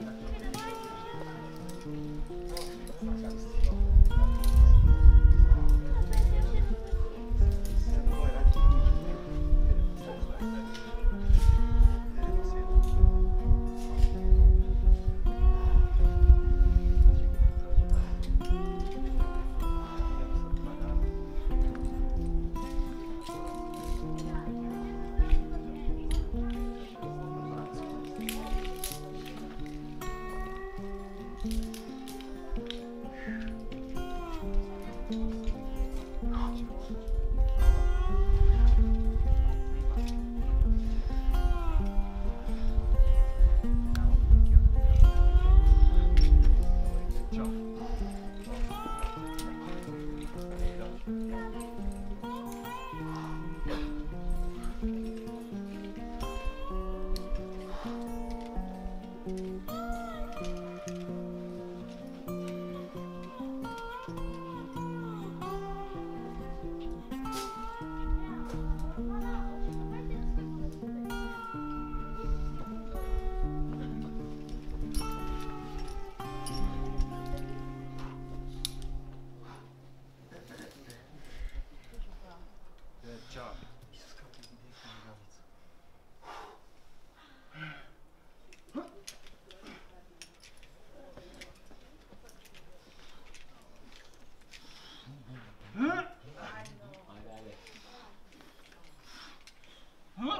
Okay.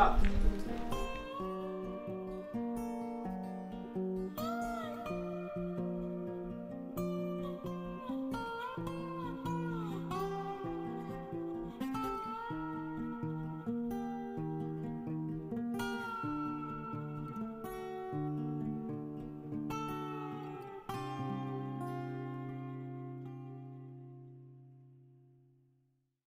아마